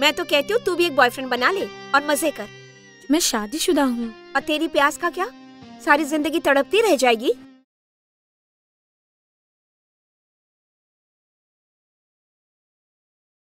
मैं तो कहती हूँ तू भी एक बॉयफ्रेंड बना ले और मज़े कर। मैं शादीशुदा हूँ। और तेरी प्यास का क्या? सारी ज़िंदगी तड़पती रह जाएगी।